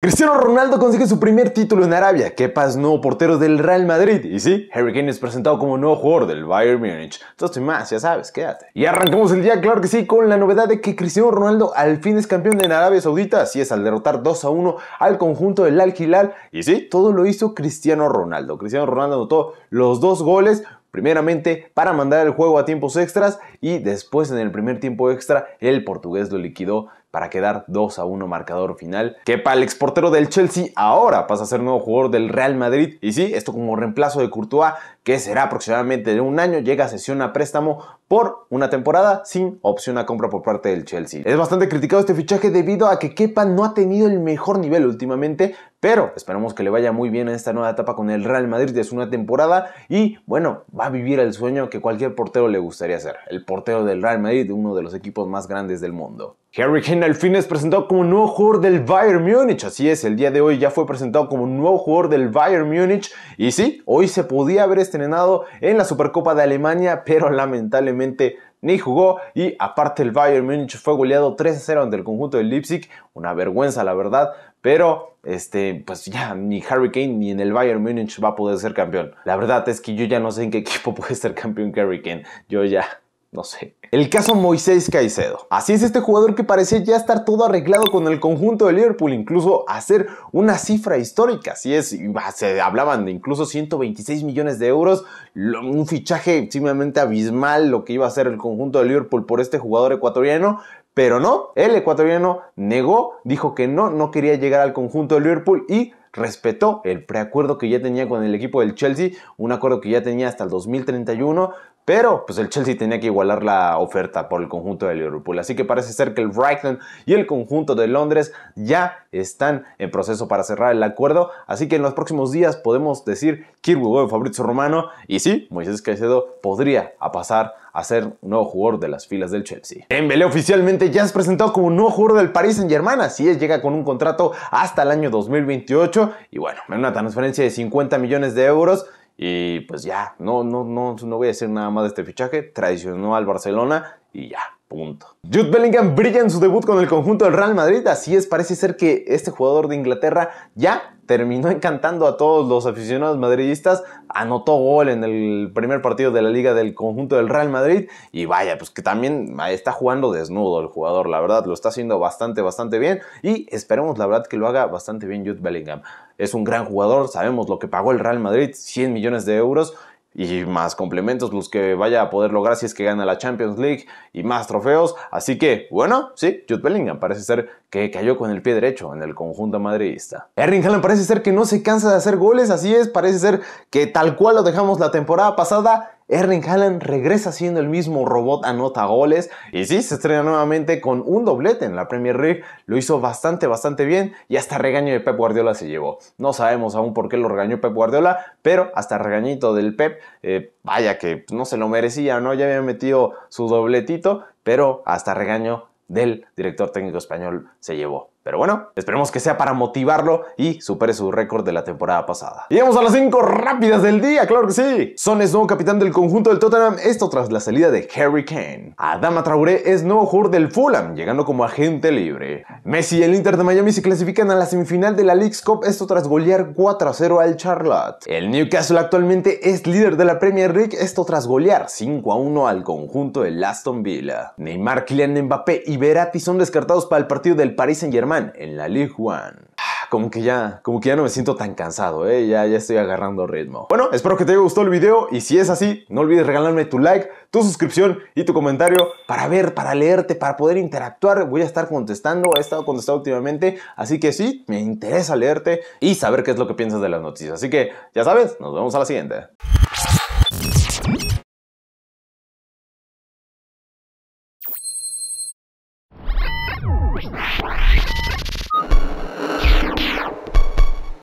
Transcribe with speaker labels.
Speaker 1: Cristiano Ronaldo consigue su primer título en Arabia. Kepa es nuevo portero del Real Madrid. Y sí, Harry Kane es presentado como nuevo jugador del Bayern Múnich. Entonces, más, ya sabes, quédate. Y arrancamos el día, claro que sí, con la novedad de que Cristiano Ronaldo al fin es campeón en Arabia Saudita. Así es, al derrotar 2 a 1 al conjunto del Al Hilal. Y sí, todo lo hizo Cristiano Ronaldo. Cristiano Ronaldo anotó los dos goles. Primeramente para mandar el juego a tiempos extras y después en el primer tiempo extra el portugués lo liquidó para quedar 2 a 1 marcador final. Que para el exportero del Chelsea ahora pasa a ser nuevo jugador del Real Madrid. Y sí, esto como reemplazo de Courtois, que será aproximadamente de un año, llega a sesión a préstamo por una temporada sin opción a compra por parte del Chelsea. Es bastante criticado este fichaje debido a que Kepa no ha tenido el mejor nivel últimamente, pero esperamos que le vaya muy bien en esta nueva etapa con el Real Madrid de nueva temporada y bueno, va a vivir el sueño que cualquier portero le gustaría ser, el portero del Real Madrid, uno de los equipos más grandes del mundo. Harry Kane al fin es presentado como nuevo jugador del Bayern Múnich. Así es, el día de hoy ya fue presentado como nuevo jugador del Bayern Múnich. Y sí, hoy se podía haber estrenado en la Supercopa de Alemania, pero lamentablemente ni jugó y aparte el Bayern Múnich fue goleado 3-0 ante el conjunto del Leipzig, una vergüenza la verdad, pero este pues ya ni Harry Kane ni en el Bayern Múnich va a poder ser campeón. La verdad es que yo ya no sé en qué equipo puede ser campeón Harry Kane. Yo ya no sé. El caso Moisés Caicedo. Así es este jugador que parecía ya estar todo arreglado con el conjunto de Liverpool, incluso hacer una cifra histórica. Así es, se hablaban de incluso 126 millones de euros, un fichaje simplemente abismal lo que iba a hacer el conjunto de Liverpool por este jugador ecuatoriano, pero no, el ecuatoriano negó, dijo que no, no quería llegar al conjunto de Liverpool y respetó el preacuerdo que ya tenía con el equipo del Chelsea, un acuerdo que ya tenía hasta el 2031, pero pues el Chelsea tenía que igualar la oferta por el conjunto de Liverpool. Así que parece ser que el Brighton y el conjunto de Londres ya están en proceso para cerrar el acuerdo. Así que en los próximos días podemos decir Kirby Fabrizio Romano. Y sí, Moisés Caicedo podría pasar a ser nuevo jugador de las filas del Chelsea. Dembélé oficialmente ya es presentado como nuevo jugador del Paris Saint Germain, así es, llega con un contrato hasta el año 2028 y bueno, en una transferencia de 50 millones de euros y pues ya, no, no, no, no voy a decir nada más de este fichaje. Traicionó al Barcelona y ya, punto. Jude Bellingham brilla en su debut con el conjunto del Real Madrid. Así es, parece ser que este jugador de Inglaterra ya terminó encantando a todos los aficionados madridistas. Anotó gol en el primer partido de la liga del conjunto del Real Madrid. Y vaya, pues que también está jugando desnudo el jugador. La verdad, lo está haciendo bastante, bastante bien. Y esperemos, la verdad, que lo haga bastante bien Jude Bellingham. Es un gran jugador. Sabemos lo que pagó el Real Madrid, 100 millones de euros y más complementos los que vaya a poder lograr si es que gana la Champions League y más trofeos. Así que, bueno, sí, Jude Bellingham parece ser que cayó con el pie derecho en el conjunto madridista. Erling Haaland parece ser que no se cansa de hacer goles, así es, parece ser que tal cual lo dejamos la temporada pasada, Erling Haaland regresa siendo el mismo robot anota goles y sí, se estrena nuevamente con un doblete en la Premier League, lo hizo bastante, bastante bien y hasta regaño de Pep Guardiola se llevó. No sabemos aún por qué lo regañó Pep Guardiola, pero hasta regañito del Pep, eh, vaya que no se lo merecía, ¿no? Ya había metido su dobletito, pero hasta regaño del director técnico español se llevó. Pero bueno, esperemos que sea para motivarlo y supere su récord de la temporada pasada. Y vamos a las 5 rápidas del día, claro que sí. Son es nuevo capitán del conjunto del Tottenham, esto tras la salida de Harry Kane. Adama Traoré es nuevo jugador del Fulham, llegando como agente libre. Messi y el Inter de Miami se clasifican a la semifinal de la League's Cup, esto tras golear 4 a 0 al Charlotte. El Newcastle actualmente es líder de la Premier League, esto tras golear 5 a 1 al conjunto del Aston Villa. Neymar, Kylian Mbappé y Verratti son descartados para el partido del Paris Saint-Germain en la League One. Como que ya, como que ya no me siento tan cansado, ¿eh? ya, ya estoy agarrando ritmo. Bueno, espero que te haya gustado el video y si es así, no olvides regalarme tu like, tu suscripción y tu comentario para ver, para leerte, para poder interactuar. Voy a estar contestando, he estado contestando últimamente, así que sí, me interesa leerte y saber qué es lo que piensas de las noticias. Así que ya sabes, nos vemos a la siguiente.